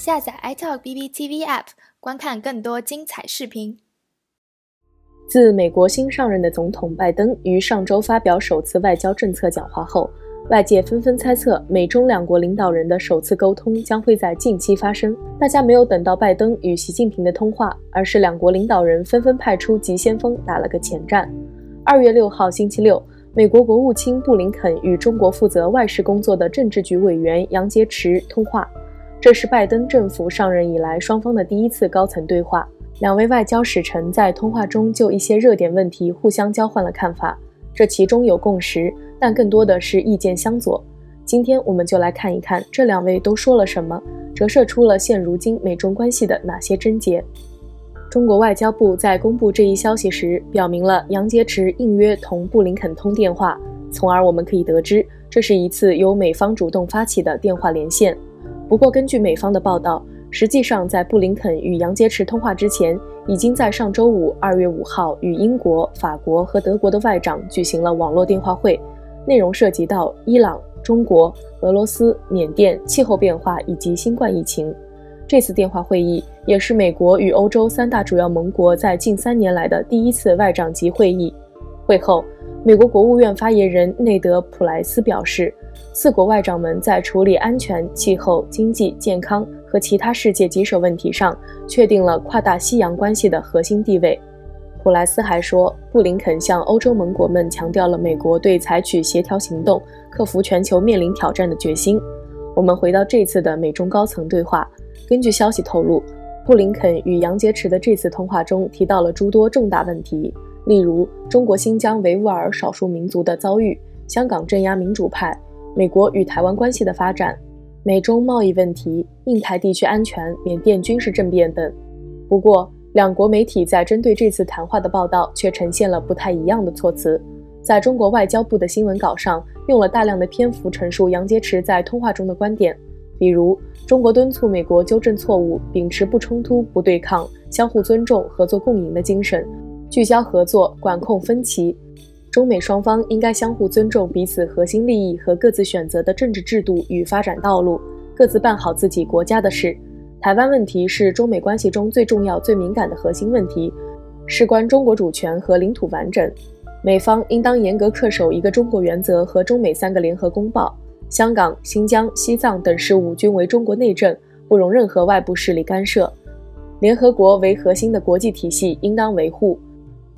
下载 iTalk BBTV App，观看更多精彩视频。自美国新上任的总统拜登于上周发表首次外交政策讲话后，外界纷纷猜测美中两国领导人的首次沟通将会在近期发生。大家没有等到拜登与习近平的通话，而是两国领导人纷纷派出急先锋打了个前站。二月六号星期六，美国国务卿布林肯与中国负责外事工作的政治局委员杨洁篪通话。这是拜登政府上任以来双方的第一次高层对话。两位外交使臣在通话中就一些热点问题互相交换了看法，这其中有共识，但更多的是意见相左。今天我们就来看一看这两位都说了什么，折射出了现如今美中关系的哪些症结。中国外交部在公布这一消息时，表明了杨洁篪应约同布林肯通电话，从而我们可以得知，这是一次由美方主动发起的电话连线。不过，根据美方的报道，实际上在布林肯与杨洁篪通话之前，已经在上周五（二月五号）与英国、法国和德国的外长举行了网络电话会，内容涉及到伊朗、中国、俄罗斯、缅甸、气候变化以及新冠疫情。这次电话会议也是美国与欧洲三大主要盟国在近三年来的第一次外长级会议。会后，美国国务院发言人内德·普莱斯表示。四国外长们在处理安全、气候、经济、健康和其他世界棘手问题上，确定了跨大西洋关系的核心地位。普莱斯还说，布林肯向欧洲盟国们强调了美国对采取协调行动、克服全球面临挑战的决心。我们回到这次的美中高层对话，根据消息透露，布林肯与杨洁篪的这次通话中提到了诸多重大问题，例如中国新疆维吾尔少数民族的遭遇、香港镇压民主派。美国与台湾关系的发展、美中贸易问题、印太地区安全、缅甸军事政变等。不过，两国媒体在针对这次谈话的报道却呈现了不太一样的措辞。在中国外交部的新闻稿上，用了大量的篇幅陈述杨洁篪在通话中的观点，比如中国敦促美国纠正错误，秉持不冲突、不对抗、相互尊重、合作共赢的精神，聚焦合作，管控分歧。中美双方应该相互尊重彼此核心利益和各自选择的政治制度与发展道路，各自办好自己国家的事。台湾问题是中美关系中最重要、最敏感的核心问题，事关中国主权和领土完整。美方应当严格恪守一个中国原则和中美三个联合公报。香港、新疆、西藏等事务均为中国内政，不容任何外部势力干涉。联合国为核心的国际体系应当维护。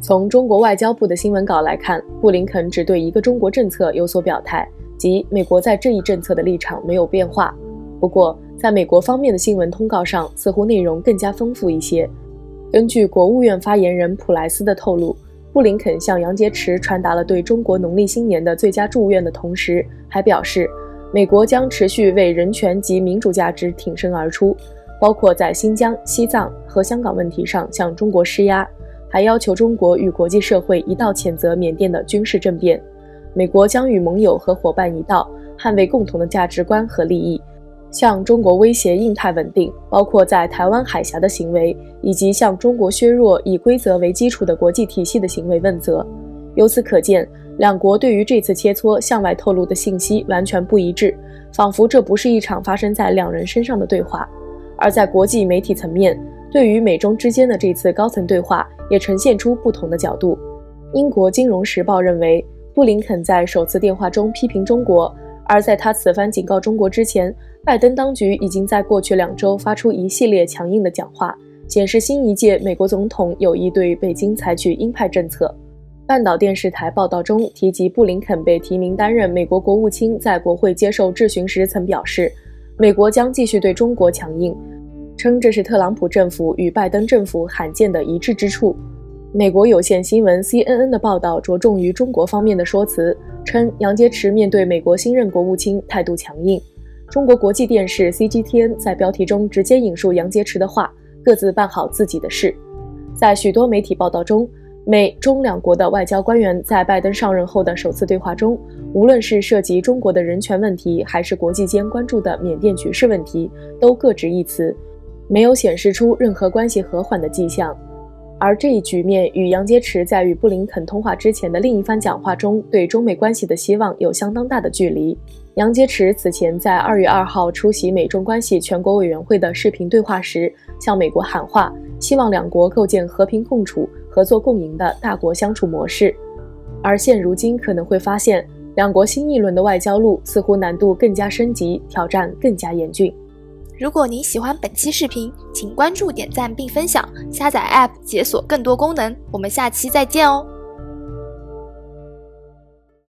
从中国外交部的新闻稿来看，布林肯只对一个中国政策有所表态，即美国在这一政策的立场没有变化。不过，在美国方面的新闻通告上，似乎内容更加丰富一些。根据国务院发言人普莱斯的透露，布林肯向杨洁篪传达了对中国农历新年的最佳祝愿的同时，还表示，美国将持续为人权及民主价值挺身而出，包括在新疆、西藏和香港问题上向中国施压。还要求中国与国际社会一道谴责缅甸的军事政变。美国将与盟友和伙伴一道捍卫共同的价值观和利益，向中国威胁印太稳定，包括在台湾海峡的行为，以及向中国削弱以规则为基础的国际体系的行为问责。由此可见，两国对于这次切磋向外透露的信息完全不一致，仿佛这不是一场发生在两人身上的对话。而在国际媒体层面，对于美中之间的这次高层对话，也呈现出不同的角度。英国《金融时报》认为，布林肯在首次电话中批评中国，而在他此番警告中国之前，拜登当局已经在过去两周发出一系列强硬的讲话，显示新一届美国总统有意对北京采取鹰派政策。半岛电视台报道中提及，布林肯被提名担任美国国务卿，在国会接受质询时曾表示，美国将继续对中国强硬。称这是特朗普政府与拜登政府罕见的一致之处。美国有线新闻 CNN 的报道着重于中国方面的说辞，称杨洁篪面对美国新任国务卿态度强硬。中国国际电视 CGTN 在标题中直接引述杨洁篪的话：“各自办好自己的事。”在许多媒体报道中，美中两国的外交官员在拜登上任后的首次对话中，无论是涉及中国的人权问题，还是国际间关注的缅甸局势问题，都各执一词。没有显示出任何关系和缓的迹象，而这一局面与杨洁篪在与布林肯通话之前的另一番讲话中对中美关系的希望有相当大的距离。杨洁篪此前在二月二号出席美中关系全国委员会的视频对话时，向美国喊话，希望两国构建和平共处、合作共赢的大国相处模式。而现如今可能会发现，两国新一轮的外交路似乎难度更加升级，挑战更加严峻。如果您喜欢本期视频，请关注、点赞并分享，下载 App 解锁更多功能。我们下期再见哦！